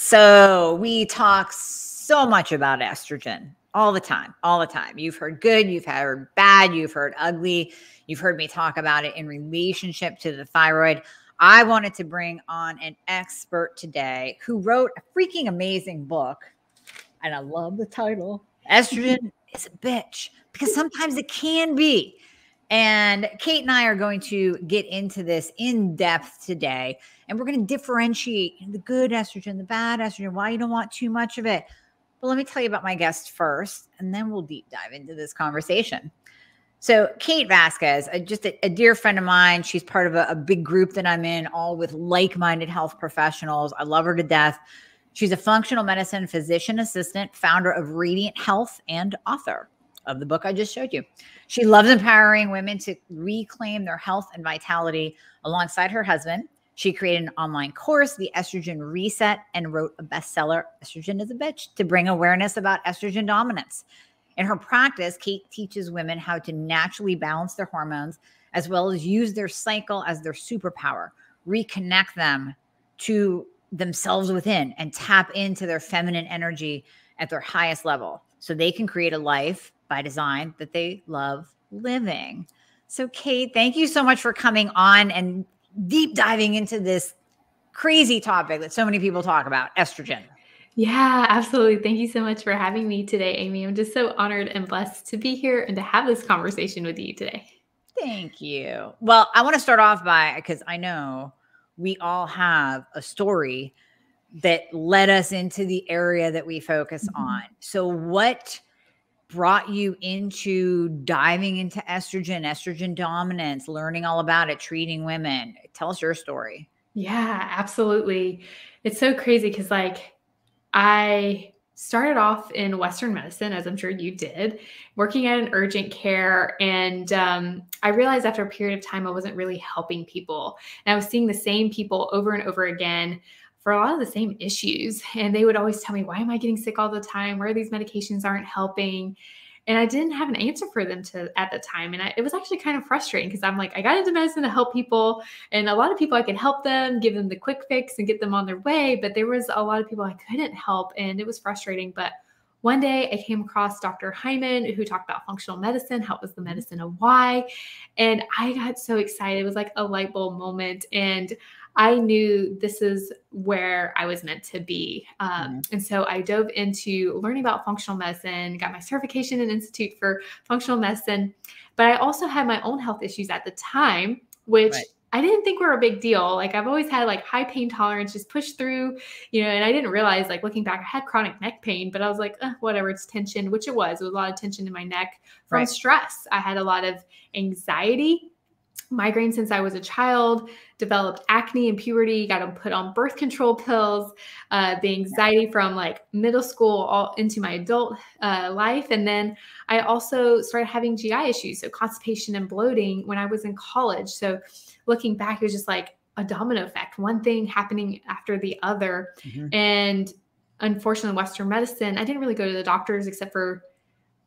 So we talk so much about estrogen all the time, all the time. You've heard good, you've heard bad, you've heard ugly. You've heard me talk about it in relationship to the thyroid. I wanted to bring on an expert today who wrote a freaking amazing book. And I love the title Estrogen is a Bitch, because sometimes it can be. And Kate and I are going to get into this in depth today. And we're going to differentiate the good estrogen, the bad estrogen, why you don't want too much of it. But let me tell you about my guest first, and then we'll deep dive into this conversation. So, Kate Vazquez, just a, a, dear friend of mine. She's part of a, a big group that I'm in, all with like minded health professionals. I love her to death. She's a functional medicine physician assistant, founder of Radiant Health, and author of the book I just showed you. She loves empowering women to reclaim their health and vitality alongside her husband. She created an online course, The Estrogen Reset, and wrote a bestseller, Estrogen is a Bitch, to bring awareness about estrogen dominance. In her practice, Kate teaches women how to naturally balance their hormones as well as use their cycle as their superpower, reconnect them to themselves within and tap into their feminine energy at their highest level so they can create a life by design that they love living. So, Kate, thank you so much for coming on and deep diving into this crazy topic that so many people talk about estrogen. Yeah, absolutely. Thank you so much for having me today, Amie. I'm just so honored and blessed to be here and to have this conversation with you today. Thank you. Well, I want to start off by because I know we all have a story that led us into the area that we focus mm-hmm. on. So, what brought you into diving into estrogen, estrogen dominance, learning all about it, treating women? Tell us your story. Yeah, absolutely. It's so crazy because, like, I started off in Western medicine, as I'm sure you did, working at an urgent care. And um, I realized after a period of time, I wasn't really helping people. And I was seeing the same people over and over again for a lot of the same issues. And they would always tell me, Why am I getting sick all the time? Where these medications aren't helping? and I didn't have an answer for them to at the time. And I, it was actually kind of frustrating because I'm like, I got into medicine to help people, and a lot of people I could help them, give them the quick fix, and get them on their way. But there was a lot of people I couldn't help, and it was frustrating. But one day I came across Dr. Hyman who talked about functional medicine, how it was the mm-hmm. medicine of why. And I got so excited. It was like a light bulb moment. And I knew this is where I was meant to be. Um, mm-hmm. And so I dove into learning about functional medicine, got my certification in Institute for Functional Medicine. But I also had my own health issues at the time, which right. I didn't think were a big deal. Like I've always had like high pain tolerance, just push through, you know, and I didn't realize like looking back, I had chronic neck pain, but I was like, eh, whatever, it's tension, which it was. It was a lot of tension in my neck from right. stress. I had a lot of anxiety migraine since I was a child, developed acne in puberty, got to put on birth control pills, uh, the anxiety from like middle school all into my adult uh, life. And then I also started having GI issues, so constipation and bloating when I was in college. So looking back, it was just like a domino effect, one thing happening after the other. Mm-hmm. And unfortunately, Western medicine, I didn't really go to the doctors except for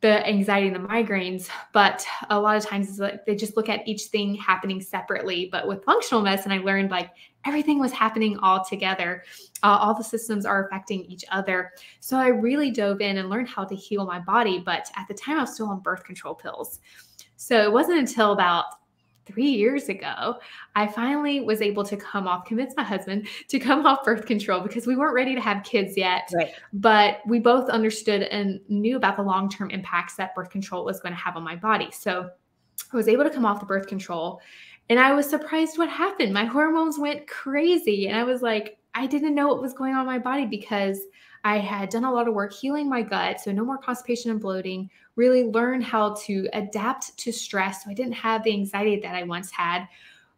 the anxiety and the migraines, but a lot of times it's like they just look at each thing happening separately. But with functional medicine, I learned like everything was happening all together. Uh, all the systems are affecting each other. So I really dove in and learned how to heal my body. But at the time, I was still on birth control pills. So it wasn't until about three years ago, I finally was able to come off, convince my husband to come off birth control because we weren't ready to have kids yet. Right. But we both understood and knew about the long term impacts that birth control was going to have on my body. So I was able to come off the birth control and I was surprised what happened. My hormones went crazy. And I was like, I didn't know what was going on in my body because I had done a lot of work healing my gut. So, no more constipation and bloating, really learn how to adapt to stress. So, I didn't have the anxiety that I once had.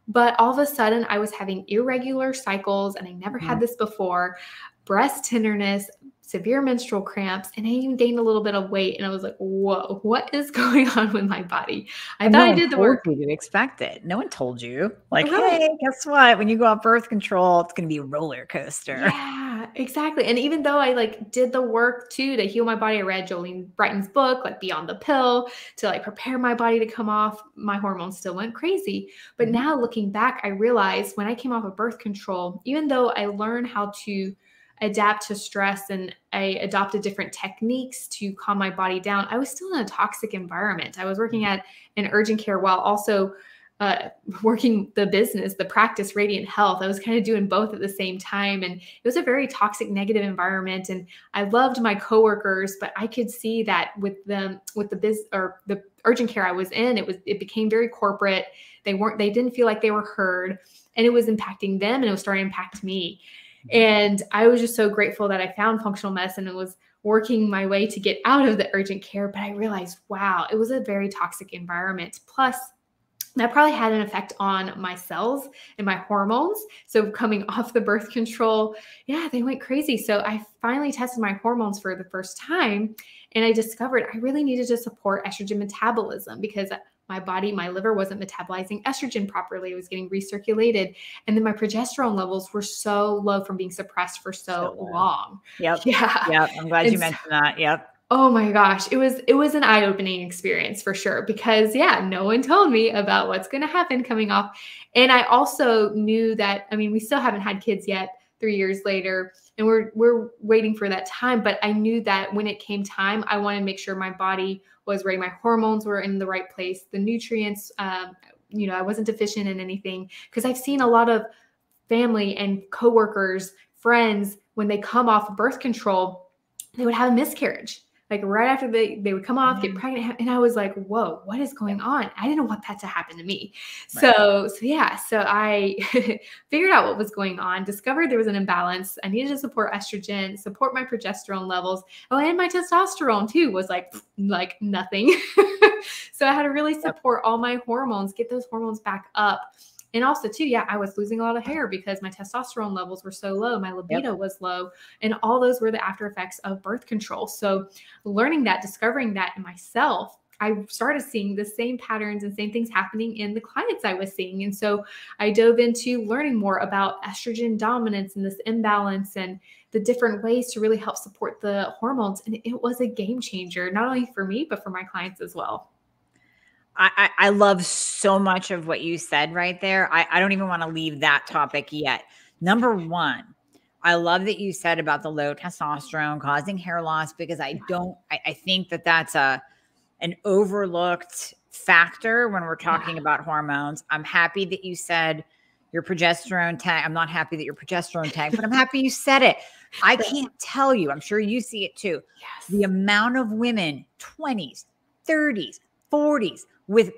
But all of a sudden, I was having irregular cycles, and I never mm-hmm. had this before breast tenderness, severe menstrual cramps, and I even gained a little bit of weight. And I was like, whoa, what is going on with my body? I and thought no I did the work. You expect it. No one told you. Like, right. hey, guess what? When you go off birth control, it's going to be a roller coaster. Yeah, exactly. And even though I like did the work too to heal my body, I read Jolene Brighten's book, like Beyond the Pill, to like prepare my body to come off, my hormones still went crazy. But mm-hmm. now looking back, I realized when I came off of birth control, even though I learned how to adapt to stress and I adopted different techniques to calm my body down, I was still in a toxic environment. I was working mm. at an urgent care while also uh, working the business, the practice, Radiant Health. I was kind of doing both at the same time. And it was a very toxic, negative environment. And I loved my coworkers, but I could see that with them, with the biz or the urgent care I was in, it was, it became very corporate. They weren't, they didn't feel like they were heard and it was impacting them and it was starting to impact me. Mm-hmm. And I was just so grateful that I found functional medicine and was working my way to get out of the urgent care. But I realized, wow, it was a very toxic environment. Plus, that probably had an effect on my cells and my hormones. So coming off the birth control, yeah, they went crazy. So I finally tested my hormones for the first time and I discovered I really needed to support estrogen metabolism because my body, my liver wasn't metabolizing estrogen properly. It was getting recirculated. And then my progesterone levels were so low from being suppressed for so, so long. Yep. Yeah. Yep. I'm glad and you mentioned that. Yep. Oh my gosh, it was it was an eye-opening experience for sure because yeah, no one told me about what's going to happen coming off. And I also knew that I mean, we still haven't had kids yet 3 years later and we're we're waiting for that time, but I knew that when it came time, I wanted to make sure my body was ready, my hormones were in the right place, the nutrients um, you know, I wasn't deficient in anything because I've seen a lot of family and coworkers, friends when they come off birth control, they would have a miscarriage like right after they they would come off, get mm-hmm. pregnant, and I was like, "Whoa, what is going on?" I didn't want that to happen to me. Right. So so yeah, so I figured out what was going on, discovered there was an imbalance. I needed to support estrogen, support my progesterone levels. Oh, and my testosterone too was like like nothing. so I had to really support all my hormones, get those hormones back up and also, too, yeah, I was losing a lot of hair because my testosterone levels were so low. My libido yep. was low. And all those were the after effects of birth control. So, learning that, discovering that in myself, I started seeing the same patterns and same things happening in the clients I was seeing. And so I dove into learning more about estrogen dominance and this imbalance and the different ways to really help support the hormones. And it was a game changer, not only for me, but for my clients as well. I, I, love so much of what you said right there. I, I don't even want to leave that topic yet. Number one, I love that you said about the low testosterone causing hair loss because I don't, I, I think that that's a an overlooked factor when we're talking about hormones. I'm happy that you said your progesterone tag. I'm not happy that your progesterone tag, but I'm happy you said it. I can't tell you, I'm sure you see it too. Yes. The amount of women, 20s, 30s, 40s, with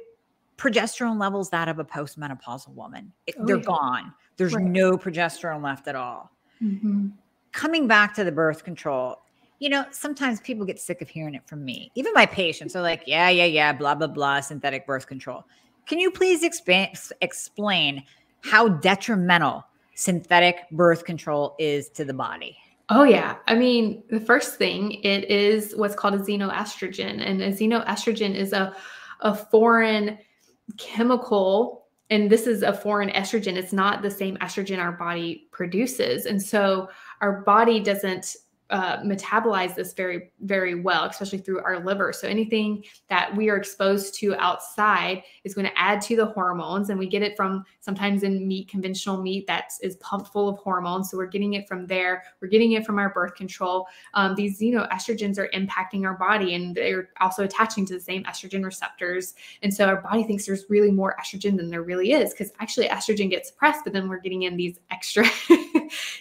progesterone levels that of a postmenopausal woman. It, oh, they're yeah. gone. There's right. no progesterone left at all. Mm-hmm. Coming back to the birth control, you know, sometimes people get sick of hearing it from me. Even my patients are like, yeah, yeah, yeah, blah, blah, blah, synthetic birth control. Can you please explain how detrimental synthetic birth control is to the body? Oh, yeah. I mean, the first thing, it is what's called a xenoestrogen. And a xenoestrogen is a a foreign chemical and this is a foreign estrogen it's not the same estrogen our body produces. And so our body doesn't uh, metabolize this very, very well, especially through our liver. So anything that we are exposed to outside is going to add to the hormones, and we get it from sometimes in meat, conventional meat that is pumped full of hormones. So we're getting it from there. We're getting it from our birth control. Um, these, you know, estrogens are impacting our body, and they're also attaching to the same estrogen receptors. And so our body thinks there's really more estrogen than there really is, because actually estrogen gets suppressed, but then we're getting in these extra,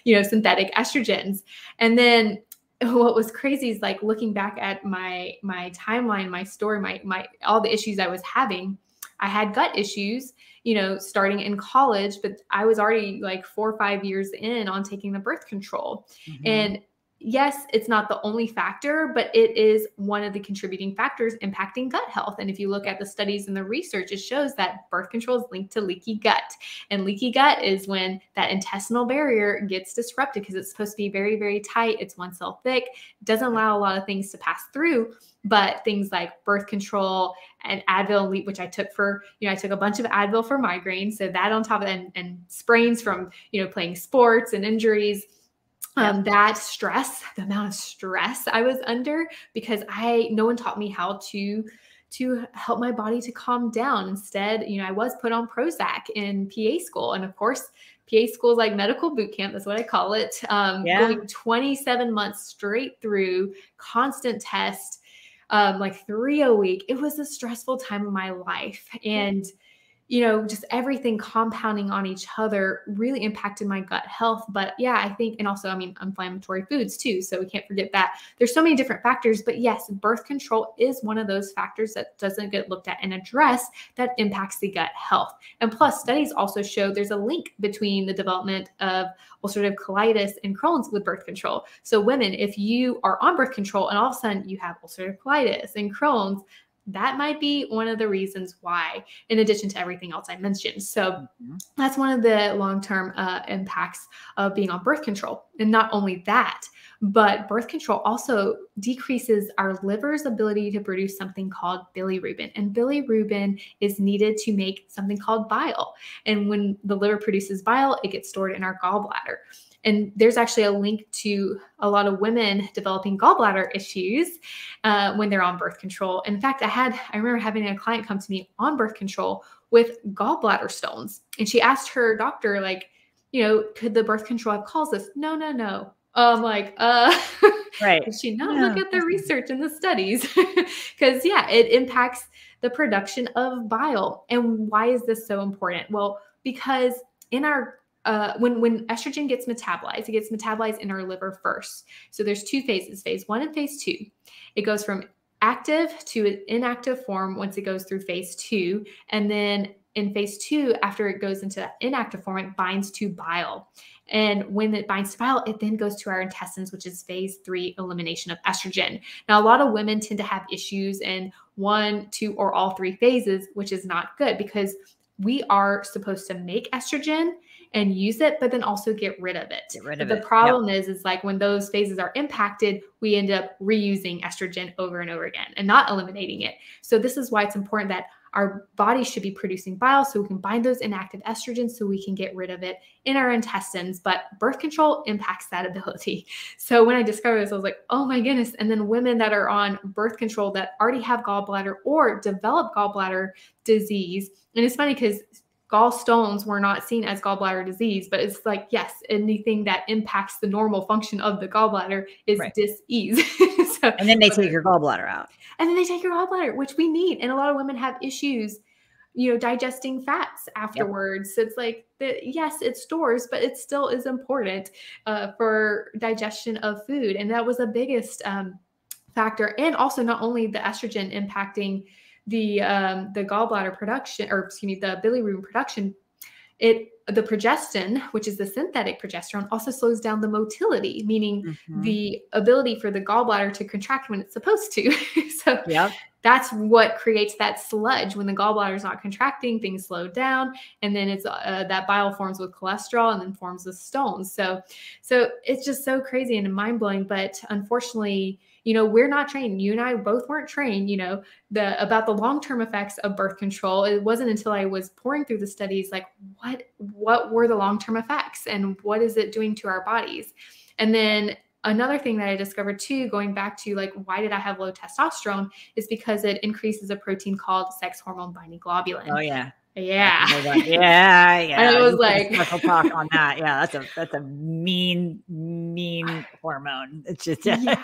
you know, synthetic estrogens, and then what was crazy is like looking back at my my timeline my story my my all the issues i was having i had gut issues you know starting in college but i was already like four or five years in on taking the birth control mm-hmm. and yes, it's not the only factor, but it is one of the contributing factors impacting gut health. And if you look at the studies and the research, it shows that birth control is linked to leaky gut. And leaky gut is when that intestinal barrier gets disrupted because it's supposed to be very, very tight. It's one cell thick, doesn't allow a lot of things to pass through. But things like birth control and Advil, which I took for, you know, I took a bunch of Advil for migraines. So that on top of that, and, and sprains from, you know, playing sports and injuries um, that stress, the amount of stress I was under because I no one taught me how to to help my body to calm down. Instead, you know, I was put on Prozac in PA school, and of course, PA school is like medical boot camp. That's what I call it. Um, yeah. Going 27 months straight through, constant test, um, like three a week. It was a stressful time of my life. And you know, just everything compounding on each other really impacted my gut health. But yeah, I think, and also, I mean, inflammatory foods too. So we can't forget that. There's so many different factors. But yes, birth control is one of those factors that doesn't get looked at and addressed that impacts the gut health. And plus, studies also show there's a link between the development of ulcerative colitis and Crohn's with birth control. So, women, if you are on birth control and all of a sudden you have ulcerative colitis and Crohn's, that might be one of the reasons why, in addition to everything else I mentioned. So mm-hmm. that's one of the long term uh, impacts of being on birth control. And not only that, but birth control also decreases our liver's ability to produce something called bilirubin. And bilirubin is needed to make something called bile. And when the liver produces bile, it gets stored in our gallbladder. And there's actually a link to a lot of women developing gallbladder issues uh, when they're on birth control. In fact, I had, I remember having a client come to me on birth control with gallbladder stones. And she asked her doctor, like, you know, could the birth control have caused this? No, no, no. I'm like, uh, right. Did she not yeah. look at the research and the studies? Because, yeah, it impacts the production of bile. And why is this so important? Well, because in our uh, when when estrogen gets metabolized, it gets metabolized in our liver first. So there's two phases: phase one and phase two. It goes from active to an inactive form once it goes through phase two, and then in phase two, after it goes into inactive form, it binds to bile. And when it binds to bile, it then goes to our intestines, which is phase three elimination of estrogen. Now, a lot of women tend to have issues in one, two, or all three phases, which is not good because we are supposed to make estrogen and use it, but then also get rid of it. Get rid of the it. problem yep. is, is like when those phases are impacted, we end up reusing estrogen over and over again and not eliminating it. So this is why it's important that our body should be producing bile so we can bind those inactive estrogens so we can get rid of it in our intestines. But birth control impacts that ability. So when I discovered this, I was like, oh my goodness. And then women that are on birth control that already have gallbladder or develop gallbladder disease. And it's funny because gallstones were not seen as gallbladder disease, but it's like, yes, anything that impacts the normal function of the gallbladder is right. dis-ease. so, and then they take your gallbladder out. And then they take your gallbladder, which we need. And a lot of women have issues, you know, digesting fats afterwards. Yep. So it's like, the, yes, it stores, but it still is important uh, for digestion of food. And that was the biggest um, factor. And also not only the estrogen impacting – the um, the gallbladder production, or excuse me, the bilirubin production, it the progestin, which is the synthetic progesterone, also slows down the motility, meaning mm-hmm. the ability for the gallbladder to contract when it's supposed to. so yep. that's what creates that sludge. When the gallbladder is not contracting, things slow down, and then it's uh, that bile forms with cholesterol and then forms with stones. So, so it's just so crazy and mind blowing. But unfortunately, you know we're not trained you and i both weren't trained you know the about the long-term effects of birth control it wasn't until i was pouring through the studies like what what were the long-term effects and what is it doing to our bodies and then another thing that i discovered too going back to like why did i have low testosterone is because it increases a protein called sex hormone binding globulin oh yeah yeah. yeah, yeah. And it was like special talk on that. Yeah, that's a that's a mean, mean hormone. It's just yeah. Mean.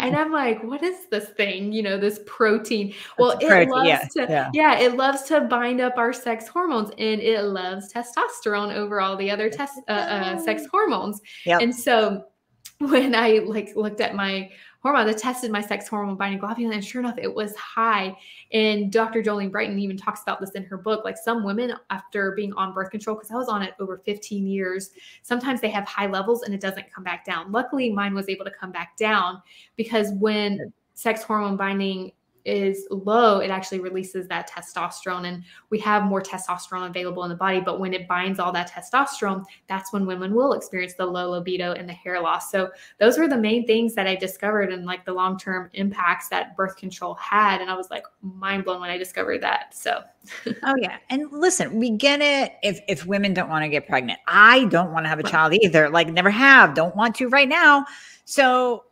And I'm like, what is this thing? You know, this protein. Well, it protein, loves yeah, to yeah. yeah, it loves to bind up our sex hormones and it loves testosterone over all the other test uh, uh, sex hormones. Yep. And so when I like looked at my hormone. I tested my sex hormone binding globulin, and sure enough, it was high. And Dr. Jolene Brighten even talks about this in her book. Like some women, after being on birth control, because I was on it over 15 years, sometimes they have high levels and it doesn't come back down. Luckily, mine was able to come back down because when sex hormone binding is low, it actually releases that testosterone. And we have more testosterone available in the body. But when it binds all that testosterone, that's when women will experience the low libido and the hair loss. So those were the main things that I discovered and like the long term impacts that birth control had. And I was like mind blown when I discovered that. So, oh, yeah. And listen, we get it if, if women don't want to get pregnant. I don't want to have a child either. Like, never have, don't want to right now. So,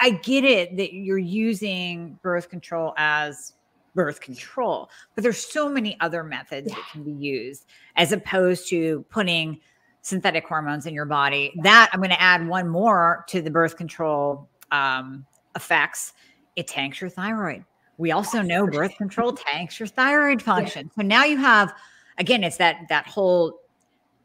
I get it that you're using birth control as birth control, but there's so many other methods yeah. that can be used as opposed to putting synthetic hormones in your body. That I'm going to add one more to the birth control um, effects. It tanks your thyroid. We also know birth control tanks your thyroid function. Yeah. So now you have, again, it's that that whole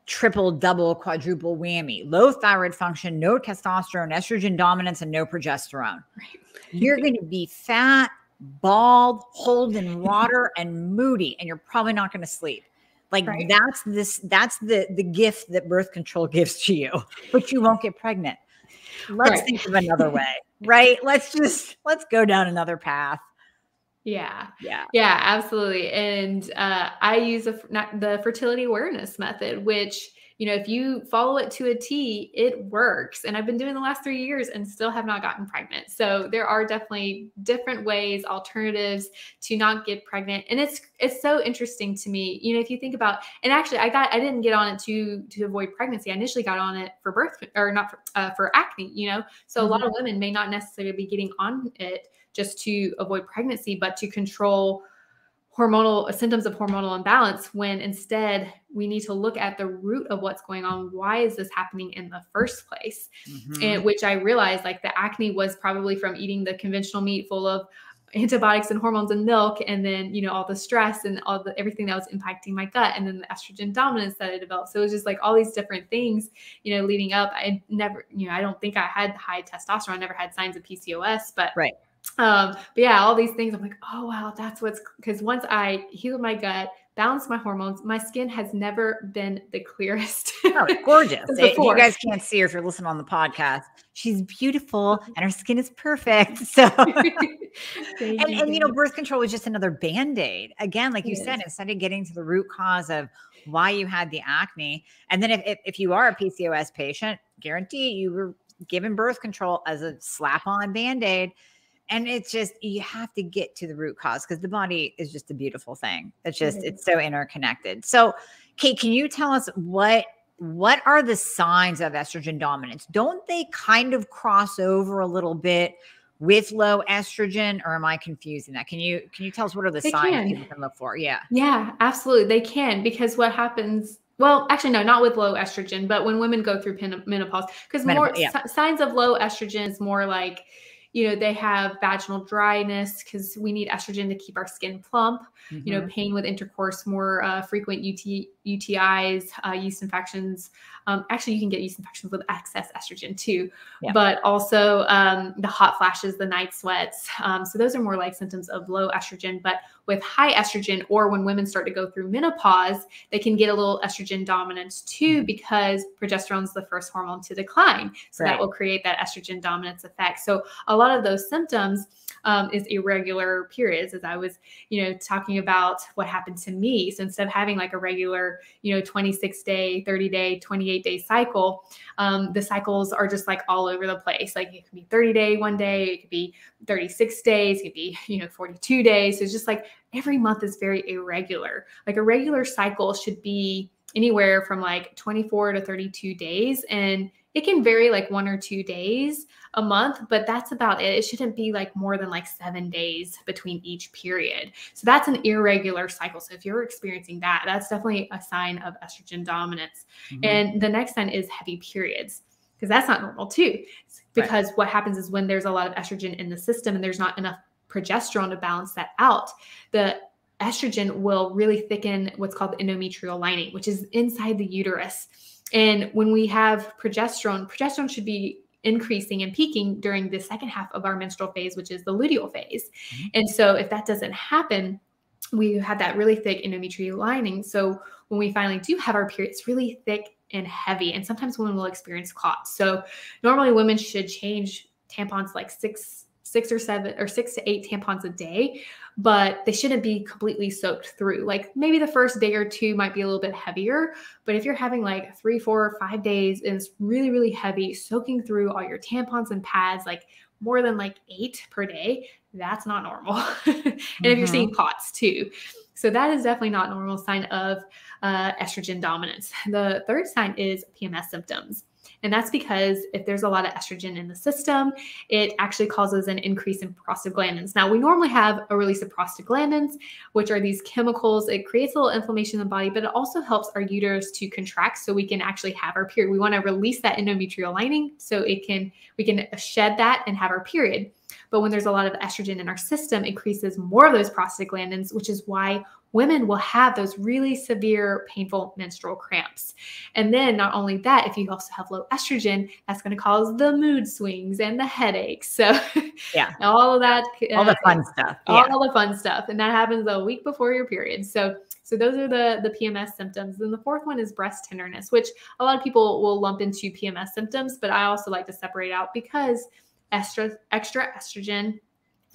triple, double, quadruple whammy: low thyroid function, no testosterone, estrogen dominance, and no progesterone. Right. You're going to be fat, bald, holding water, and moody, and you're probably not going to sleep. Like right. that's this that's the the gift that birth control gives to you, but you won't get pregnant. Let's right. think of another way, right? Let's just let's go down another path. Yeah. Yeah. Yeah, absolutely. And uh, I use a, the fertility awareness method, which you know, if you follow it to a T, it works. And I've been doing the last three years and still have not gotten pregnant. So there are definitely different ways, alternatives to not get pregnant. And it's it's so interesting to me. You know, if you think about, and actually, I got I didn't get on it to to avoid pregnancy. I initially got on it for birth or not for, uh, for acne. You know, so mm-hmm. a lot of mm-hmm. women may not necessarily be getting on it just to avoid pregnancy, but to control hormonal symptoms of hormonal imbalance when instead we need to look at the root of what's going on. Why is this happening in the first place? Mm-hmm. and which i realized like the acne was probably from eating the conventional meat full of antibiotics and hormones and milk and then you know all the stress and all the everything that was impacting my gut and then the estrogen dominance that i developed. So it was just like all these different things you know leading up. I never you know i don't think i had high testosterone. I never had signs of pcos but right um, but yeah, all these things, I'm like, oh wow, that's what's because once I healed my gut, balanced my hormones, my skin has never been the clearest. oh, gorgeous. it, you guys can't see her if you're listening on the podcast. She's beautiful and her skin is perfect. So and, and you know, birth control was just another band-aid. Again, like you said, instead of getting to the root cause of why you had the acne. And then if, if, if you are a PCOS patient, guarantee you were given birth control as a slap-on band-aid and it's just you have to get to the root cause because the body is just a beautiful thing it's just mm-hmm. it's so interconnected so kate can you tell us what what are the signs of estrogen dominance don't they kind of cross over a little bit with low estrogen or am i confusing that can you can you tell us what are the they signs can. people can look for yeah yeah absolutely they can because what happens well, actually, no, not with low estrogen, but when women go through menopause, because more yeah. signs of low estrogen is more like you know, they have vaginal dryness because we need estrogen to keep our skin plump. Mm-hmm. You know, mm-hmm. pain with intercourse, more uh, frequent UT, UTIs, uh, yeast infections. Um, actually, you can get yeast infections with excess estrogen too, yeah. but also um, the hot flashes, the night sweats. Um, so those are more like symptoms of low estrogen. But with high estrogen, or when women start to go through menopause, they can get a little estrogen dominance too mm-hmm. because progesterone is the first hormone to decline. So right. that will create that estrogen dominance effect. So a lot of those symptoms um, is irregular periods, as I was, you know, talking about what happened to me. So instead of having like a regular, you know, 26 day, 30 day, 28 day cycle, um, the cycles are just like all over the place. Like it could be 30 day one day, it could be 36 days, it could be, you know, 42 days. So it's just like every month is very irregular. Like a regular cycle should be anywhere from like 24 to 32 days. And it can vary like one or two days a month, but that's about it. It shouldn't be like more than like seven days between each period. So that's an irregular cycle. So if you're experiencing that, that's definitely a sign of estrogen dominance. Mm-hmm. And the next sign is heavy periods because that's not normal too. Because right. what happens is when there's a lot of estrogen in the system and there's not enough progesterone to balance that out, the estrogen will really thicken what's called the endometrial lining, which is inside the uterus. And when we have progesterone, progesterone should be increasing and peaking during the second half of our menstrual phase, which is the luteal phase. Mm-hmm. And so if that doesn't happen, we have that really thick endometrial lining. So when we finally do have our period, it's really thick and heavy. And sometimes women will experience clots. So normally women should change tampons like six six or seven or six to eight tampons a day, but they shouldn't be completely soaked through. Like maybe the first day or two might be a little bit heavier, but if you're having like three, four, five days and it's really, really heavy, soaking through all your tampons and pads, like more than like eight per day, that's not normal. and mm-hmm. if you're seeing mm-hmm. clots too. So that is definitely not normal sign of uh, estrogen dominance. The third sign is PMS symptoms. And that's because if there's a lot of estrogen in the system, it actually causes an increase in prostaglandins. Now, we normally have a release of prostaglandins, which are these chemicals. It creates a little inflammation in the body, but it also helps our uterus to contract so we can actually have our period. We want to release that endometrial lining so it can we can shed that and have our period. But when there's a lot of estrogen in our system, it increases more of those prostaglandins, which is why women will have those really severe, painful menstrual cramps. And then, not only that, if you also have low estrogen, that's going to cause the mood swings and the headaches. So, yeah, all of that, all uh, the fun stuff, all, all the fun stuff, and that happens a week before your period. So, so those are the the PMS symptoms. And the fourth one is breast tenderness, which a lot of people will lump into PMS symptoms, but I also like to separate out because extra extra estrogen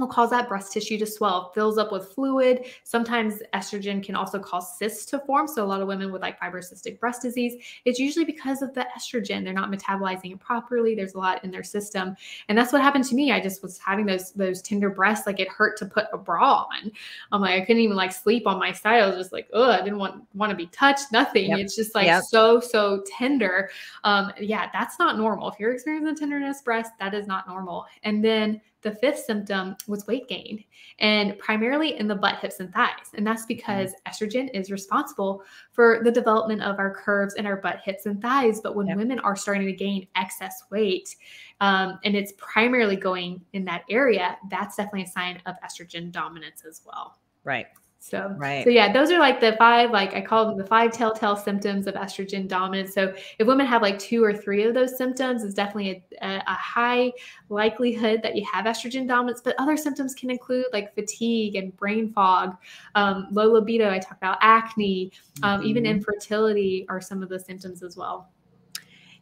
will cause that breast tissue to swell, fills up with fluid. Sometimes estrogen can also cause cysts to form. So a lot of women with like fibrocystic breast disease, it's usually because of the estrogen. They're not metabolizing it properly. There's a lot in their system. And that's what happened to me. I just was having those those tender breasts. Like it hurt to put a bra on. I'm like, I couldn't even like sleep on my side. I was just like, oh, I didn't want want to be touched. Nothing. Yep. It's just like yep. so, so tender. Um, yeah, that's not normal. If you're experiencing tenderness breast, that is not normal. And then the fifth symptom was weight gain, and primarily in the butt, hips, and thighs. And that's because estrogen is responsible for the development of our curves in our butt, hips, and thighs. But when yep. women are starting to gain excess weight, um, and it's primarily going in that area, that's definitely a sign of estrogen dominance as well. Right. So, right. so yeah, those are like the five, like I call them the five telltale symptoms of estrogen dominance. So, if women have like two or three of those symptoms, it's definitely a, a high likelihood that you have estrogen dominance. But other symptoms can include like fatigue and brain fog, um, low libido. I talk about acne, um, mm-hmm. even infertility are some of the symptoms as well.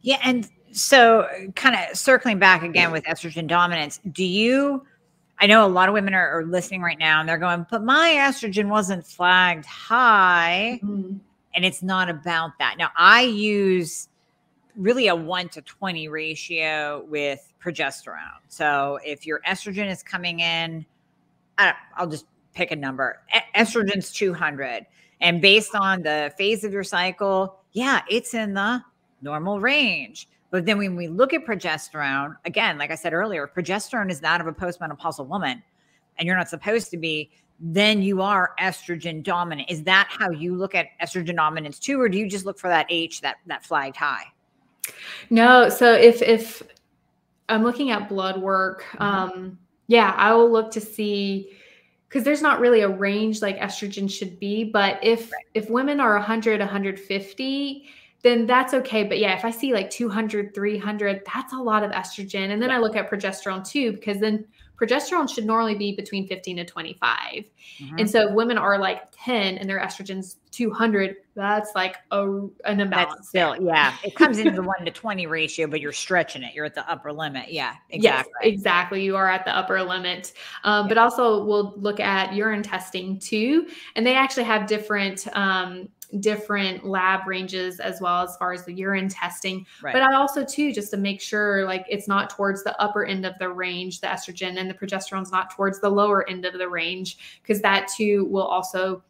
Yeah, and so kind of circling back again with estrogen dominance, do you? I know a lot of women are, are, listening right now and they're going, but my estrogen wasn't flagged high. Mm-hmm. And it's not about that. Now, I use really a one to 20 ratio with progesterone. So if your estrogen is coming in, I will just pick a number. E- estrogen's 200. And based on the phase of your cycle, yeah, it's in the normal range. But then when we look at progesterone, again, like I said earlier, progesterone is that of a postmenopausal woman, and you're not supposed to be, then you are estrogen dominant. Is that how you look at estrogen dominance too, or do you just look for that H that that flagged high? No. So if if I'm looking at blood work, mm-hmm. um, yeah, I will look to see because there's not really a range like estrogen should be. But if right. if women are 100, 150 then that's okay. But yeah, if I see like 200, 300, that's a lot of estrogen. And then yeah. I look at progesterone too, because then progesterone should normally be between 15 to 25. Mm-hmm. And so if women are like 10 and their estrogen's 200, that's like a, an imbalance. That's still, yeah, it comes into the 1 to 20 ratio, but you're stretching it. You're at the upper limit. Yeah, exactly. Yes, exactly. You are at the upper limit. Um, yeah. But also, we'll look at urine testing too. And they actually have different um, different lab ranges as well as far as the urine testing. Right. But I also too just to make sure like it's not towards the upper end of the range, the estrogen and the progesterone's not towards the lower end of the range because that too will also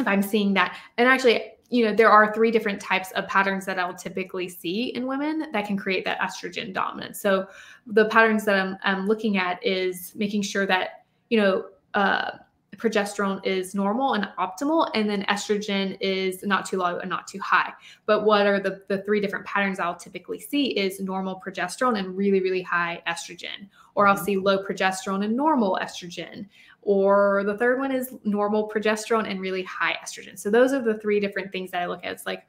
if I'm seeing that and actually you know there are three different types of patterns that I'll typically see in women that can create that estrogen dominance. So the patterns that I'm, I'm looking at is making sure that you know uh, progesterone is normal and optimal, and then estrogen is not too low and not too high. But what are the, the three different patterns I'll typically see is normal progesterone and really, really high estrogen, or I'll mm-hmm. see low progesterone and normal estrogen. Or the third one is normal progesterone and really high estrogen. So those are the three different things that I look at. It's like,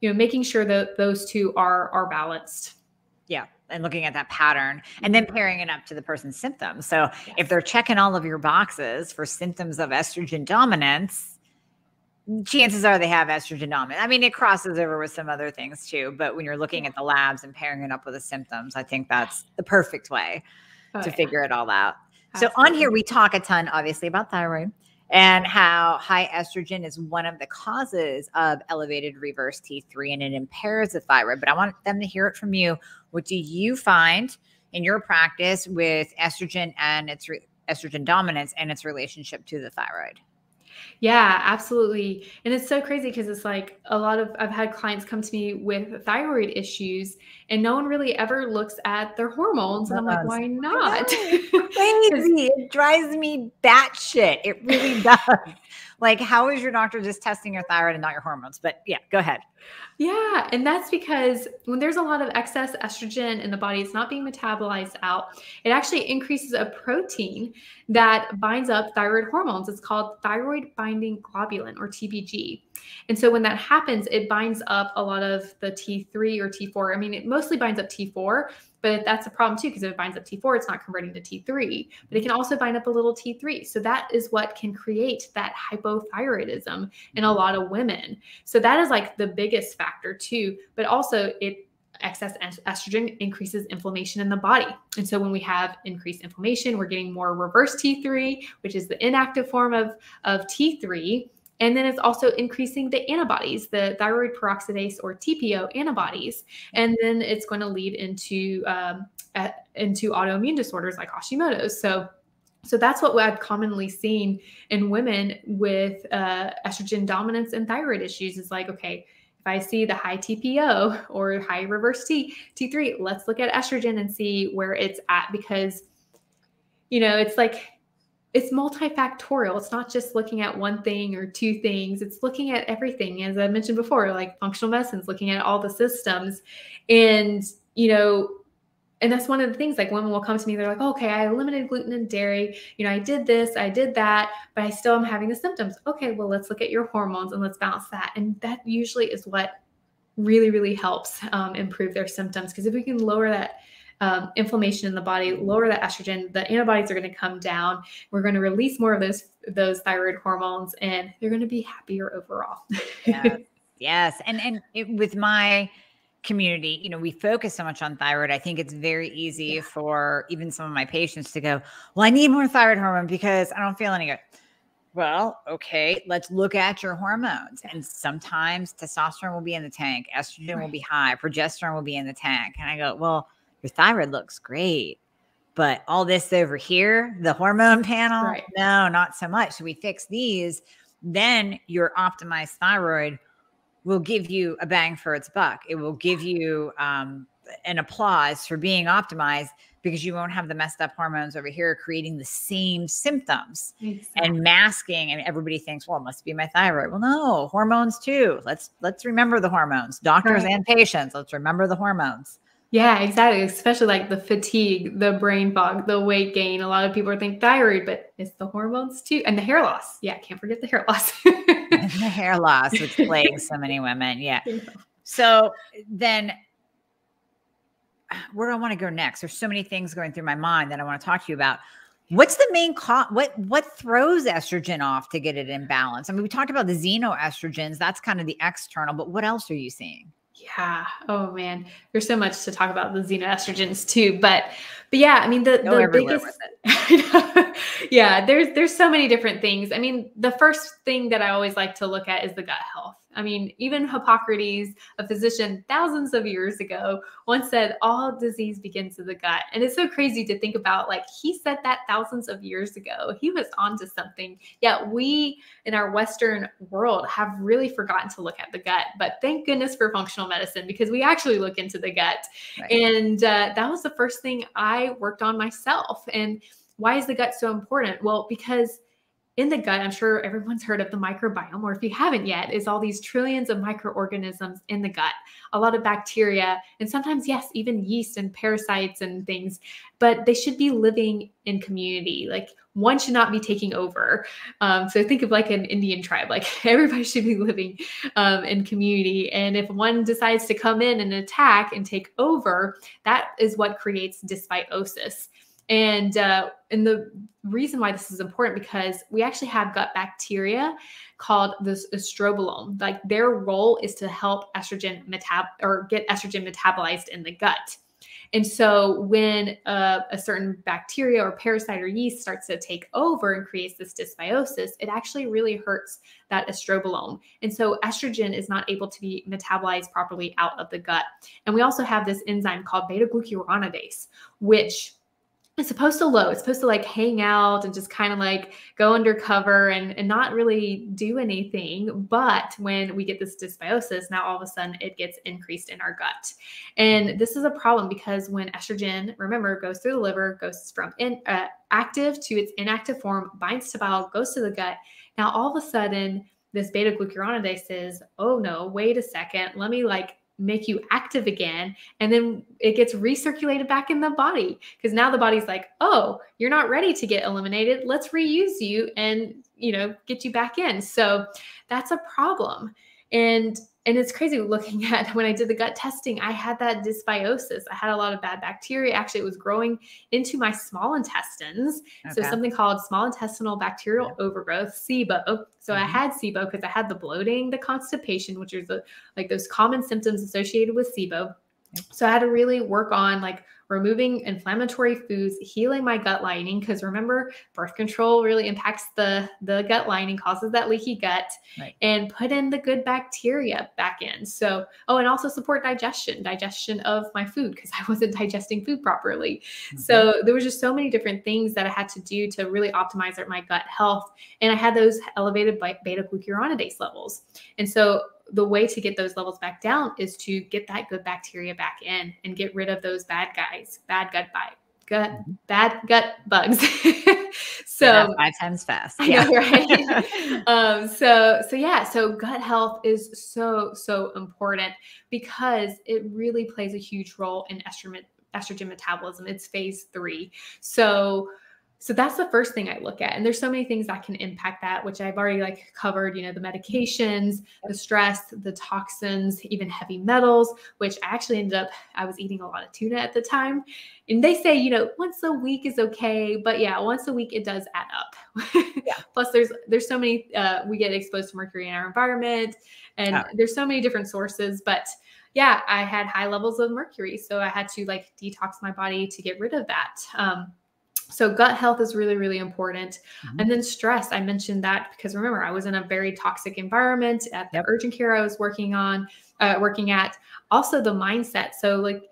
you know, making sure that those two are are balanced. Yeah and looking at that pattern and then mm-hmm. pairing it up to the person's symptoms. So yes. if they're checking all of your boxes for symptoms of estrogen dominance, chances are they have estrogen dominance. I mean, it crosses over with some other things too, but when you're looking at the labs and pairing it up with the symptoms, I think that's the perfect way oh, to yeah. figure it all out. Absolutely. So on here we talk a ton obviously about thyroid and how high estrogen is one of the causes of elevated reverse T3 and it impairs the thyroid. But I want them to hear it from you. What do you find in your practice with estrogen and its re- estrogen dominance and its relationship to the thyroid? Yeah, absolutely. And it's so crazy because it's like a lot of I've had clients come to me with thyroid issues and no one really ever looks at their hormones. And I'm like, why not? Crazy. it drives me batshit. It really does. Like, how is your doctor just testing your thyroid and not your hormones? But yeah, go ahead. Yeah, and that's because when there's a lot of excess estrogen in the body, it's not being metabolized out. It actually increases a protein that binds up thyroid hormones. It's called thyroid binding globulin or TBG. And so when that happens, it binds up a lot of the T3 or T4. I mean, it mostly binds up T4, but that's a problem too, because if it binds up T4, it's not converting to T3, but it can also bind up a little T3. So that is what can create that hypothyroidism in a mm-hmm. lot of women. So that is like the biggest factor too, but also it excess estrogen increases inflammation in the body. And so when we have increased inflammation, we're getting more reverse T3, which is the inactive form of, of T3. And then it's also increasing the antibodies, the thyroid peroxidase or TPO antibodies. And then it's going to lead into um, into autoimmune disorders like Hashimoto's. So so that's what I've commonly seen in women with uh, estrogen dominance and thyroid issues. Is like, okay, if I see the high TPO or high reverse T T3, let's look at estrogen and see where it's at because, you know, it's like it's multifactorial. It's not just looking at one thing or two things. It's looking at everything. As I mentioned before, like functional medicine looking at all the systems. And, you know, and that's one of the things like women will come to me, they're like, okay, I eliminated gluten and dairy. You know, I did this, I did that, but I still am having the symptoms. Okay, well, let's look at your hormones and let's balance that. And that usually is what really, really helps um, improve their symptoms. Because if we can lower that um, inflammation in the body, lower the estrogen, the antibodies are going to come down. We're going to release more of those those thyroid hormones, and they're going to be happier overall. yes, yes, and and it, with my community, you know, we focus so much on thyroid. I think it's very easy yeah. for even some of my patients to go, "Well, I need more thyroid hormone because I don't feel any good." Well, okay, let's look at your hormones. And sometimes testosterone will be in the tank, estrogen right. will be high, progesterone will be in the tank. And I go, well, your thyroid looks great. But all this over here, the hormone panel, right. no, not so much. So we fix these. Then your optimized thyroid will give you a bang for its buck. It will give you um, an applause for being optimized because you won't have the messed up hormones over here creating the same symptoms exactly. and masking and everybody thinks well it must be my thyroid well no hormones too let's let's remember the hormones doctors right. and patients let's remember the hormones yeah, exactly. Especially like the fatigue, the brain fog, the weight gain. A lot of people think thyroid, but it's the hormones too. And the hair loss. Yeah, can't forget the hair loss. the hair loss, which plagues so many women. Yeah. So then where do I want to go next? There's so many things going through my mind that I want to talk to you about. What's the main cause? What what throws estrogen off to get it in balance? I mean, we talked about the xenoestrogens. That's kind of the external, but what else are you seeing? Yeah. Oh man, there's so much to talk about the xenoestrogens too. But but yeah, I mean the, Go the biggest yeah, there's there's so many different things. I mean, the first thing that I always like to look at is the gut health. I mean, even Hippocrates, a physician thousands of years ago, once said all disease begins in the gut. And it's so crazy to think about like he said that thousands of years ago. He was onto something. Yet we in our Western world have really forgotten to look at the gut. But thank goodness for functional medicine because we actually look into the gut. Right. And uh, that was the first thing I worked on myself. And why is the gut so important? Well, because in the gut, I'm sure everyone's heard of the microbiome, or if you haven't yet, is all these trillions of microorganisms in the gut, a lot of bacteria, and sometimes, yes, even yeast and parasites and things, but they should be living in community. Like one should not be taking over. Um, so think of like an Indian tribe, like everybody should be living um, in community. And if one decides to come in and attack and take over, that is what creates dysbiosis. And uh, and the reason why this is important because we actually have gut bacteria called the estrobolome. Like their role is to help estrogen metab or get estrogen metabolized in the gut. And so when uh, a certain bacteria or parasite or yeast starts to take over and creates this dysbiosis, it actually really hurts that estrobolome. And so estrogen is not able to be metabolized properly out of the gut. And we also have this enzyme called beta glucuronidase, which it's supposed to low. It's supposed to like hang out and just kind of like go undercover and, and not really do anything. But when we get this dysbiosis, now all of a sudden it gets increased in our gut. And this is a problem because when estrogen, remember, goes through the liver, goes from in, uh, active to its inactive form, binds to bile, goes to the gut. Now all of a sudden, this beta glucuronidase says, oh no, wait a second, let me like make you active again and then it gets recirculated back in the body. Because now the body's like oh you're not ready to get eliminated. Let's reuse you and you know get you back in. So that's a problem and and it's crazy looking at when I did the gut testing, I had that dysbiosis. I had a lot of bad bacteria. Actually, it was growing into my small intestines. Okay. So something called small intestinal bacterial yeah. overgrowth, SIBO. So mm-hmm. I had SIBO because I had the bloating, the constipation, which are the like those common symptoms associated with SIBO. So I had to really work on like removing inflammatory foods, healing my gut lining. Because remember, birth control really impacts the, the gut lining, causes that leaky gut, right. and put in the good bacteria back in. So, oh, and also support digestion, digestion of my food because I wasn't digesting food properly. Mm-hmm. So there was just so many different things that I had to do to really optimize my gut health. And I had those elevated beta glucuronidase levels. And so the way to get those levels back down is to get that good bacteria back in and get rid of those bad guys, bad gut bite, gut, mm-hmm. bad gut bugs. so five times fast. Yeah. Know, right. um, so so yeah, so gut health is so so important because it really plays a huge role in estrogen estrogen metabolism. It's phase three. So so that's the first thing i look at and there's so many things that can impact that which i've already like covered you know the medications the stress the toxins even heavy metals which i actually ended up i was eating a lot of tuna at the time. And they say you know once a week is okay but yeah once a week it does add up. Yeah. plus there's there's so many uh, we get exposed to mercury in our environment and there's so many different sources but yeah i had high levels of mercury so i had to like detox my body to get rid of that. Um, so gut health is really, really important. Mm-hmm. And then stress, I mentioned that because remember, I was in a very toxic environment at the yep. urgent care I was working on, uh, working at. Also the mindset. So like,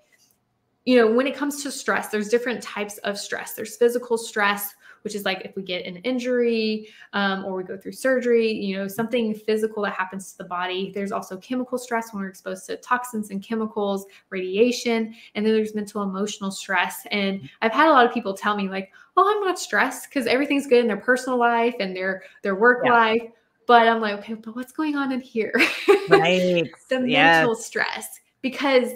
you know, when it comes to stress, there's different types of stress. There's physical stress, which is like if we get an injury um, or we go through surgery, you know, something physical that happens to the body. There's also chemical stress when we're exposed to toxins and chemicals, radiation, and then there's mental emotional stress. And. I've had a lot of people tell me like, "Oh, I'm not stressed because everything's good in their personal life and their their work yeah. life." But I'm like, okay, but what's going on in here? Right. the yes. mental stress because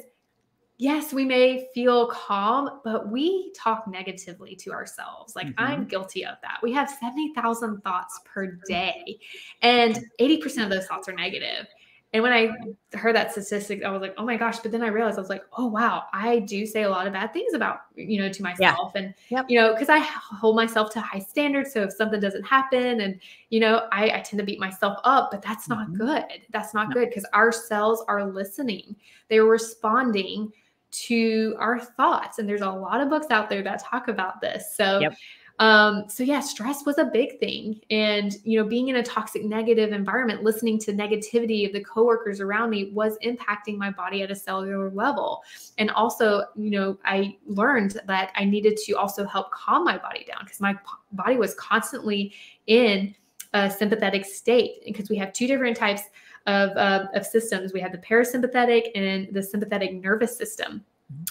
yes, we may feel calm, but we talk negatively to ourselves. Like mm-hmm. I'm guilty of that. We have 70,000 thoughts per day, and 80% of those thoughts are negative. And when I heard that statistic, I was like, oh my gosh. But then I realized I was like, oh wow, I do say a lot of bad things about, you know, to myself. Yeah. And, yep. you know, because I hold myself to high standards. So if something doesn't happen and, you know, I, I tend to beat myself up, but that's not mm-hmm. good. That's not no. good because our cells are listening. They're responding to our thoughts. And there's a lot of books out there that talk about this. So, yep. um, so yeah, stress was a big thing. And, you know, being in a toxic, negative environment, listening to negativity of the coworkers around me was impacting my body at a cellular level. And also, you know, I learned that I needed to also help calm my body down because my body was constantly in a sympathetic state because we have two different types of, uh, of systems. We have the parasympathetic and the sympathetic nervous system.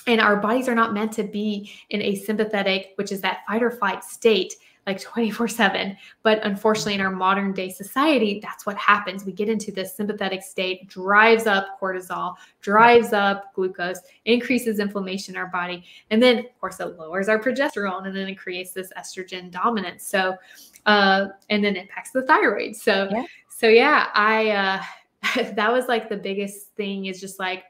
And our bodies are not meant to be in a sympathetic, which is that fight or flight state, like 24 7. But unfortunately, in our modern day society, that's what happens. We get into this sympathetic state, drives up cortisol, drives up glucose, increases inflammation in our body. And then, of course, it lowers our progesterone and then it creates this estrogen dominance. So, uh, and then impacts the thyroid. So, yeah. so yeah, I, uh, that was like the biggest thing is just like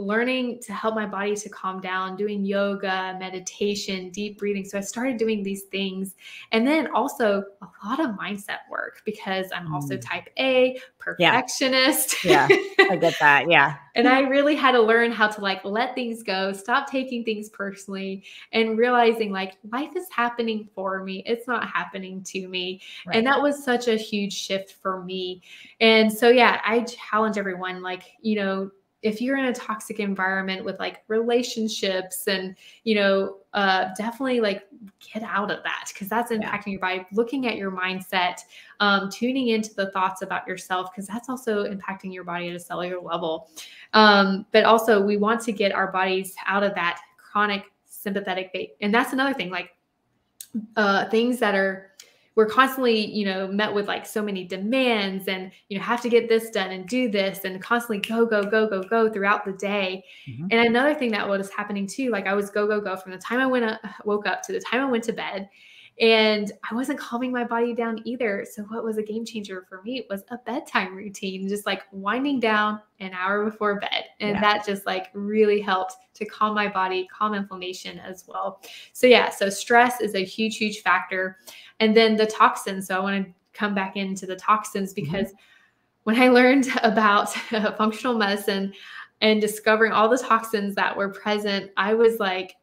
learning to help my body to calm down, doing yoga, meditation, deep breathing. So I started doing these things. And then also a lot of mindset work because I'm also mm. type A, perfectionist. Yeah. yeah, I get that. Yeah. and I really had to learn how to like let things go, stop taking things personally, and realizing like life is happening for me. It's not happening to me. Right. And that was such a huge shift for me. And so, yeah, I challenge everyone like, you know, if you're in a toxic environment with like relationships and you know uh, definitely like get out of that because that's impacting yeah. your body looking at your mindset um, tuning into the thoughts about yourself because that's also impacting your body at a cellular level um, but also we want to get our bodies out of that chronic sympathetic bait and that's another thing like uh, things that are we're constantly you know met with like so many demands and you know have to get this done and do this and constantly go go go go go throughout the day mm-hmm. and another thing that was happening too like i was go go go from the time i went up, woke up to the time i went to bed and I wasn't calming my body down either. So, what was a game changer for me was a bedtime routine, just like winding down an hour before bed. And yeah. that just like really helped to calm my body, calm inflammation as well. So, yeah, so stress is a huge, huge factor. And then the toxins. So, I want to come back into the toxins mm-hmm. because mm-hmm. when I learned about functional medicine, and discovering all the toxins that were present, I was like,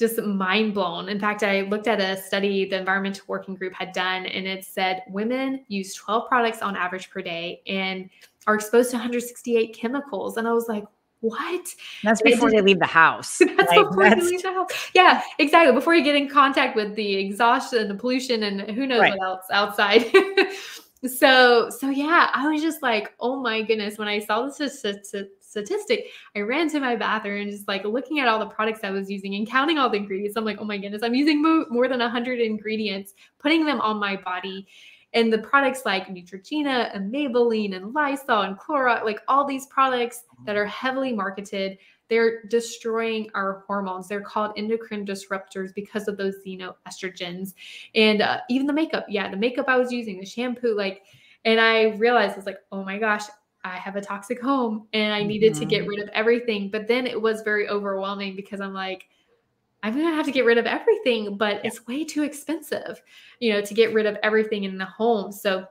just mind blown. In fact, I looked at a study the Environmental Working Group had done, and it said women use 12 products on average per day and are exposed to 168 chemicals. And I was like, what? That's before they leave the house. that's like, before that's... they leave the house. Yeah, exactly. Before you get in contact with the exhaust and the pollution and who knows right. what else outside. so, so yeah, I was just like, oh my goodness, when I saw this statistic, I ran to my bathroom just like looking at all the products I was using and counting all the ingredients. I'm like, oh my goodness, I'm using mo- more than 100 ingredients, putting them on my body. And the products like Neutrogena and Maybelline and Lysol and Clorox, like all these products that are heavily marketed, they're destroying our hormones. They're called endocrine disruptors because of those xenoestrogens. And uh, even the makeup, yeah, the makeup I was using, the shampoo, like, and I realized it's like, oh my gosh, I have a toxic home and I needed mm-hmm. to get mm-hmm. rid of everything. But then it was very overwhelming because I'm like, I'm going to have to get rid of everything, but yeah. it's way too expensive, you know, to get rid of everything in the home. So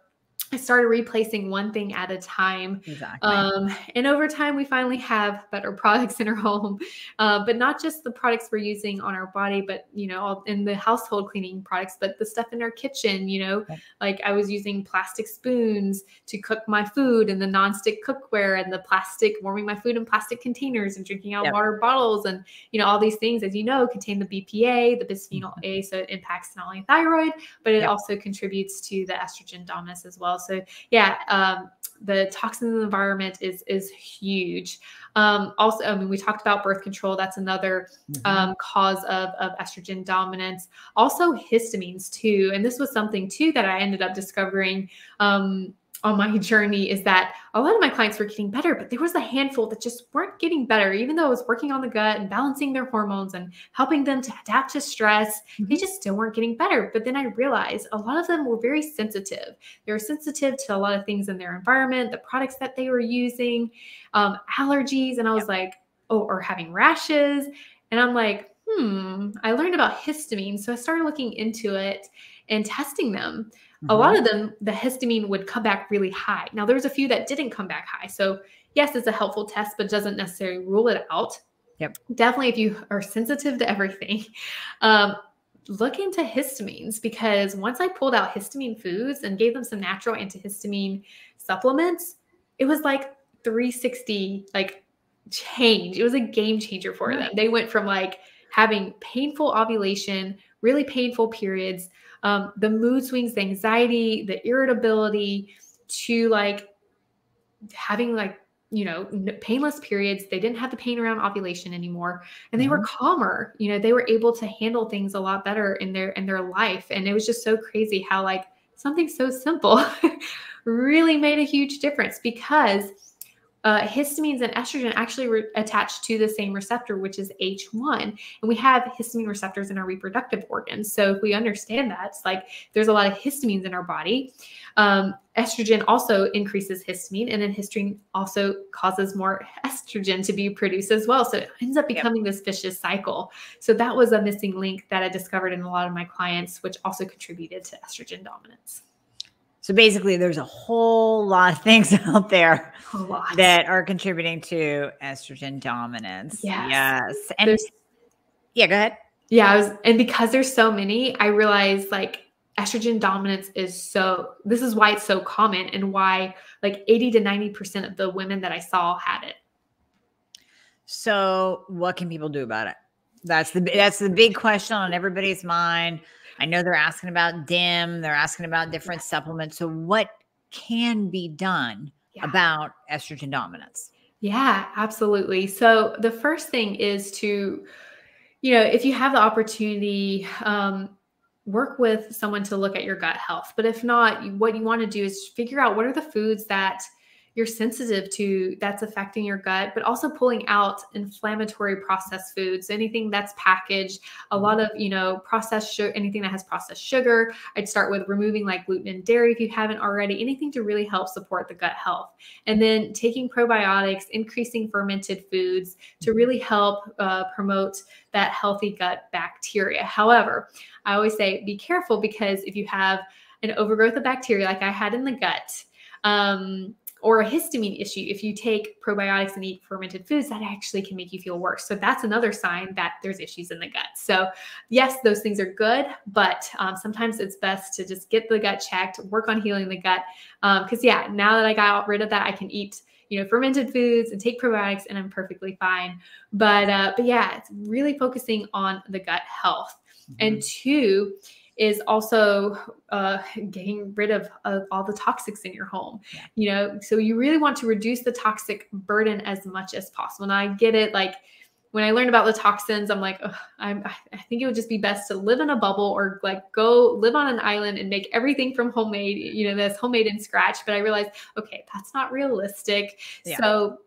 I started replacing one thing at a time. Exactly. Um, and over time, we finally have better products in our home, uh, but not just the products we're using on our body, but you know, all in the household cleaning products, but the stuff in our kitchen. You know, like I was using plastic spoons to cook my food, and the nonstick cookware, and the plastic warming my food in plastic containers, and drinking out yep. water bottles, and you know, all these things, as you know, contain the BPA, the bisphenol mm-hmm. A, so it impacts not only thyroid, but it yep. also contributes to the estrogen dominance as well. So yeah, um, the toxins in the environment is is huge. Um, also, I mean, we talked about birth control. That's another mm-hmm. um, cause of, of estrogen dominance. Also, histamines too. And this was something too that I ended up discovering um, on my journey is that a lot of my clients were getting better, but there was a handful that just weren't getting better, even though I was working on the gut and balancing their hormones and helping them to adapt to stress. Mm-hmm. They just still weren't getting better. But then I realized a lot of them were very sensitive. They were sensitive to a lot of things in their environment, the products that they were using, um, allergies. And I was like, oh, or having rashes. And I'm like, hmm, I learned about histamine. So I started looking into it and testing them. Mm-hmm. A lot mm-hmm. of them, the histamine would come back really high. Now, there's a few that didn't come back high. So, yes, it's a helpful test, but doesn't necessarily rule it out. Yep. Definitely, if you are sensitive to everything, um, look into histamines because once I pulled out histamine foods and gave them some natural antihistamine supplements, it was like 360 like change. It was a game changer for them. They went from like having painful ovulation, really painful periods, um, the mood swings, the anxiety, the irritability, to like having like you know painless periods they didn't have the pain around ovulation anymore and they mm-hmm. were calmer you know they were able to handle things a lot better in their in their life and it was just so crazy how like something so simple really made a huge difference because uh, histamines and estrogen actually re- attach to the same receptor, which is H1. And we have histamine receptors in our reproductive organs. So if we understand that, it's like there's a lot of histamines in our body. Um, estrogen also increases histamine, and then histamine also causes more estrogen to be produced as well. So it ends up becoming yep. this vicious cycle. So that was a missing link that I discovered in a lot of my clients, which also contributed to estrogen dominance. So basically, there's a whole lot of things out there that are contributing to estrogen dominance. Yes. Yes. And there's, yeah, go ahead. Yeah. Was, and because there's so many, I realized like estrogen dominance is so, this is why it's so common and why like 80 to 90% of the women that I saw had it. So, what can people do about it? That's the that's the big question on everybody's mind. I know they're asking about DIM, they're asking about different supplements. So, what can be done yeah. about estrogen dominance? Yeah, absolutely. So, the first thing is to, you know, if you have the opportunity, um, work with someone to look at your gut health. But if not, what you want to do is figure out what are the foods that you're sensitive to that's affecting your gut, but also pulling out inflammatory processed foods, anything that's packaged, a lot of, you know, processed sugar, anything that has processed sugar. I'd start with removing like gluten and dairy if you haven't already, anything to really help support the gut health. And then taking probiotics, increasing fermented foods to really help uh, promote that healthy gut bacteria. However, I always say be careful because if you have an overgrowth of bacteria like I had in the gut, um, or a histamine issue, if you take probiotics and eat fermented foods, that actually can make you feel worse. So that's another sign that there's issues in the gut. So yes, those things are good, but um, sometimes it's best to just get the gut checked, work on healing the gut. Because um, yeah, now that I got rid of that, I can eat you know fermented foods and take probiotics, and I'm perfectly fine. But uh, but yeah, it's really focusing on the gut health. Mm-hmm. And two is also uh, getting rid of, of, all the toxics in your home. Yeah. You know, so you really want to reduce the toxic burden as much as possible. And I get it, like when I learned about the toxins, I'm like, I'm, I think it would just be best to live in a bubble or like go live on an island and make everything from homemade, you know, this homemade and scratch. But I realized, okay, that's not realistic. Yeah. So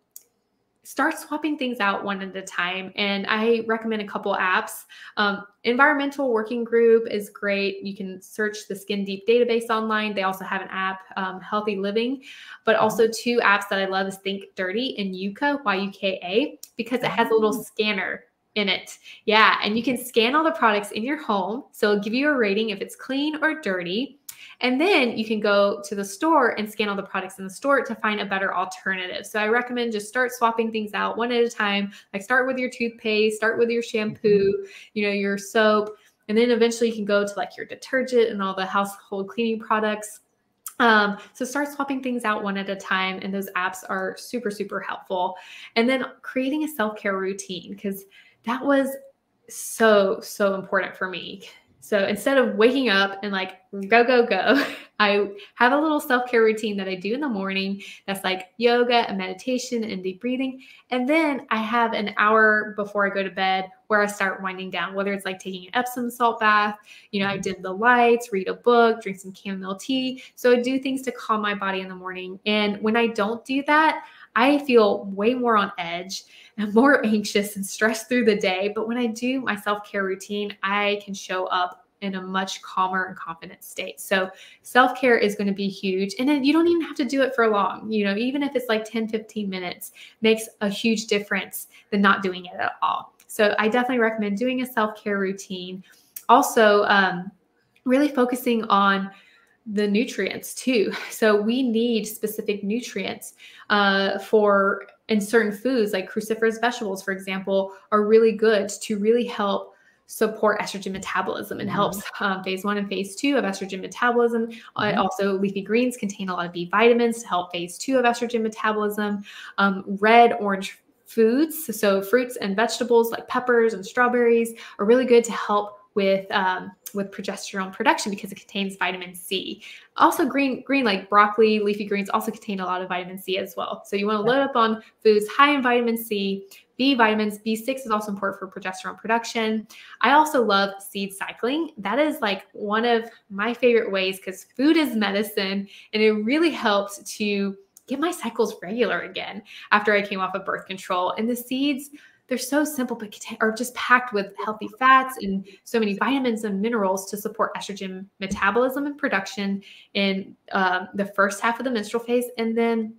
start swapping things out one at a time. And I recommend a couple apps. Um, Environmental Working Group is great. You can search the Skin Deep database online. They also have an app, um, Healthy Living, but mm-hmm. also two apps that I love is Think Dirty and Yuka, Y-U-K-A, because it has a little oh. scanner in it. Yeah, and you can scan all the products in your home. So it'll give you a rating if it's clean or dirty. And then you can go to the store and scan all the products in the store to find a better alternative. So I recommend just start swapping things out one at a time. Like start with your toothpaste, start with your shampoo, mm-hmm. you know, your soap, and then eventually you can go to like your detergent and all the household cleaning products. Um, so start swapping things out one at a time, and those apps are super, super helpful. And then creating a self care routine because that was so, so important for me so instead of waking up and like go, go, go, I have a little self care routine that I do in the morning that's like yoga and meditation and deep breathing. And then I have an hour before I go to bed where I start winding down, whether it's like taking an Epsom salt bath, you know, I mm-hmm. dim the lights, read a book, drink some chamomile tea. So I do things to calm my body in the morning. And when I don't do that, I feel way more on edge and more anxious and stressed through the day. But when I do my self care routine, I can show up in a much calmer and confident state. So self care is going to be huge. And then you don't even have to do it for long. You know, even if it's like 10, 15 minutes, makes a huge difference than not doing it at all. So I definitely recommend doing a self care routine. Also, um, really focusing on the nutrients too. So we need specific nutrients uh, for in certain foods, like cruciferous vegetables, for example, are really good to really help support estrogen metabolism and helps mm-hmm. um, phase one and phase two of estrogen metabolism. Uh, mm-hmm. also, leafy greens contain a lot of B vitamins to help phase two of estrogen metabolism. Um, red, orange foods, so fruits and vegetables like peppers and strawberries, are really good to help with um, with progesterone production because it contains vitamin C. Also, green green like broccoli, leafy greens also contain a lot of vitamin C as well. So you want to load up on foods high in vitamin C. B vitamins, B6 is also important for progesterone production. I also love seed cycling. That is like one of my favorite ways because food is medicine and it really helps to get my cycles regular again after I came off of birth control. And the seeds, they're so simple, but are just packed with healthy fats and so many vitamins and minerals to support estrogen metabolism and production in uh, the first half of the menstrual phase. And then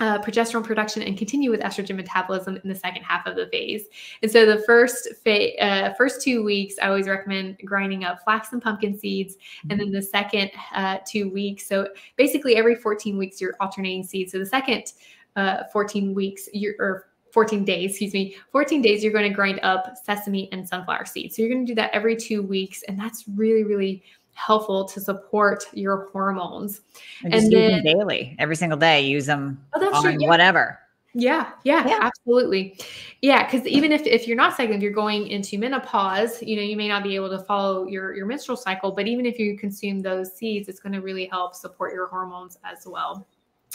uh, progesterone production and continue with estrogen metabolism in the second half of the phase. And so the first uh, first two weeks, I always recommend grinding up flax and pumpkin seeds, and then the second uh, two weeks. So basically, every 14 weeks, you're alternating seeds. So the second uh, 14 weeks, you're or 14 days, excuse me, 14 days, you're going to grind up sesame and sunflower seeds. So you're going to do that every two weeks, and that's really, really helpful to support your hormones. And, and then daily, every single day, use them oh, that's on yeah. whatever. Yeah, yeah, yeah, Absolutely. Yeah, because even if, if you're not cycling, if you're going into menopause, you know, you may not be able to follow your, your menstrual cycle, but even if you consume those seeds, it's going to really help support your hormones as well.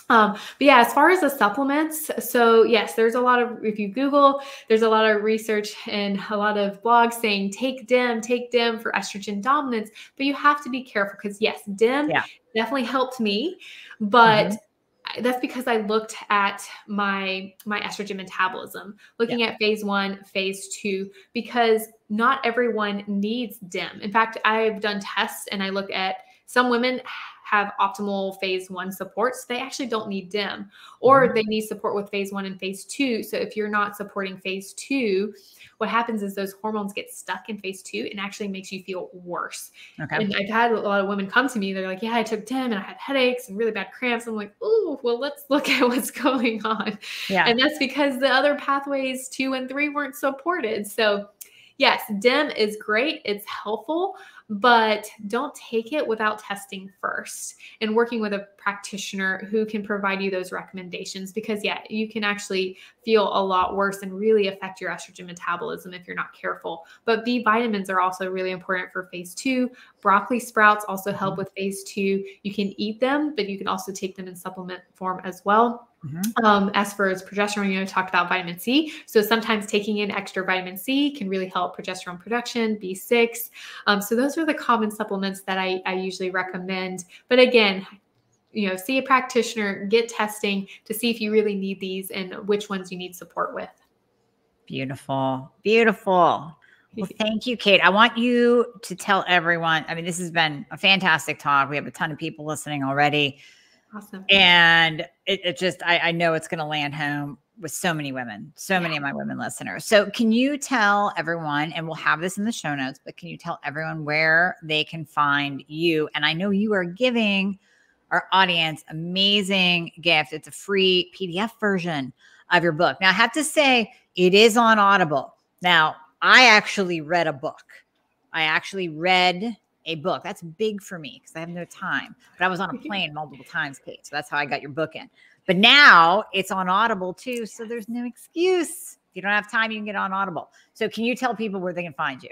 Um, but yeah, as far as the supplements, so yes, there's a lot of, if you Google, there's a lot of research and a lot of blogs saying take DIM, take DIM for estrogen dominance, but you have to be careful because yes, DIM yeah. definitely helped me, but mm-hmm. that's because I looked at my my estrogen metabolism, looking yeah. at phase one, phase two, because not everyone needs DIM. In fact, I've done tests and I look at some women have optimal phase one support. So they actually don't need DIM or mm-hmm. they need support with phase one and phase two. So if you're not supporting phase two, what happens is those hormones get stuck in phase two and actually makes you feel worse. Okay. And I've had a lot of women come to me. They're like, yeah, I took DIM and I had headaches and really bad cramps. I'm like, oh, well, let's look at what's going on. Yeah. And that's because the other pathways two and three weren't supported. So yes, DIM is great. It's helpful but don't take it without testing first and working with a practitioner who can provide you those recommendations because yeah you can actually feel a lot worse and really affect your estrogen metabolism if you're not careful but b vitamins are also really important for phase two broccoli sprouts also help mm-hmm. with phase two you can eat them but you can also take them in supplement form as well Mm-hmm. Um, as for as progesterone, you know, talked about vitamin C. So sometimes taking in extra vitamin C can really help progesterone production, B6. Um, so those are the common supplements that I, I usually recommend. But again, you know, see a practitioner, get testing to see if you really need these and which ones you need support with. Beautiful. Beautiful. Well, thank you, Kate. I want you to tell everyone. I mean, this has been a fantastic talk. We have a ton of people listening already. Awesome. And it, it just, I, I know it's going to land home with so many women, so yeah. many of my women listeners. So, can you tell everyone, and we'll have this in the show notes, but can you tell everyone where they can find you? And I know you are giving our audience amazing gift. It's a free PDF version of your book. Now, I have to say, it is on Audible. Now, I actually read a book. I actually read a book. That's big for me because I have no time. But I was on a plane multiple times, Kate. So that's how I got your book in. But now it's on Audible too. So there's no excuse. If you don't have time, you can get on Audible. So can you tell people where they can find you?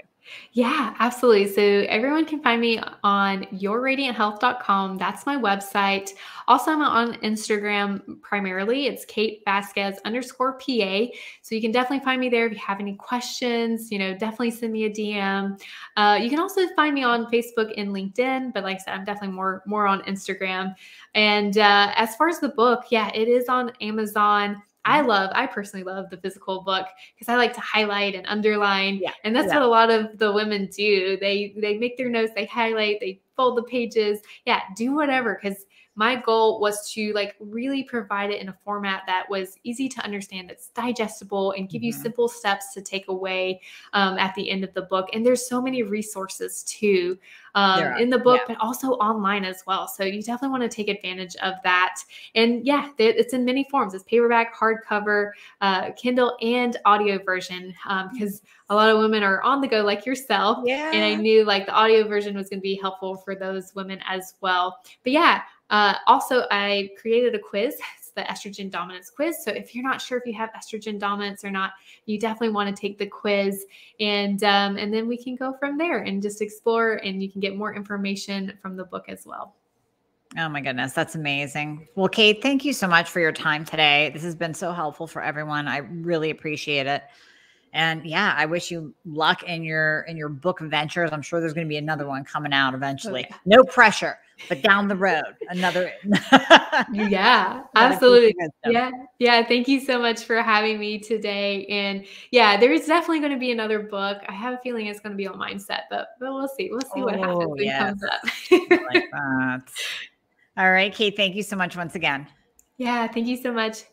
Yeah, absolutely. So everyone can find me on yourradianthealth.com. That's my website. Also, I'm on Instagram primarily. It's Kate Vazquez underscore PA. So you can definitely find me there if you have any questions. You know, definitely send me a DM. Uh, you can also find me on Facebook and LinkedIn, but like I said, I'm definitely more more on Instagram. And uh, as far as the book, yeah, it is on Amazon. I love, I personally love the physical book because I like to highlight and underline. Yeah. And that's yeah. what a lot of the women do. They they make their notes, they highlight, they fold the pages. Yeah, do whatever because my goal was to like really provide it in a format that was easy to understand that's digestible and give mm-hmm. you simple steps to take away um, at the end of the book and there's so many resources too um, in the book yeah. but also online as well so you definitely want to take advantage of that and yeah it's in many forms it's paperback hardcover uh, kindle and audio version because um, a lot of women are on the go like yourself yeah. and i knew like the audio version was going to be helpful for those women as well but yeah uh, also, I created a quiz. It's the estrogen dominance quiz. So if you're not sure if you have estrogen dominance or not, you definitely want to take the quiz, and um, and then we can go from there and just explore, and you can get more information from the book as well. Oh my goodness, that's amazing. Well, Kate, thank you so much for your time today. This has been so helpful for everyone. I really appreciate it. And yeah, I wish you luck in your in your book ventures. I'm sure there's going to be another one coming out oh, eventually. Oh, yeah. No pressure but down the road, another. yeah, absolutely. Yeah. Yeah. Thank you so much for having me today. And yeah, there is definitely going to be another book. I have a feeling it's going to be on mindset, but, but we'll see. We'll see oh, what happens yes. comes up. like All right, Kate, thank you so much once again. Yeah. Thank you so much.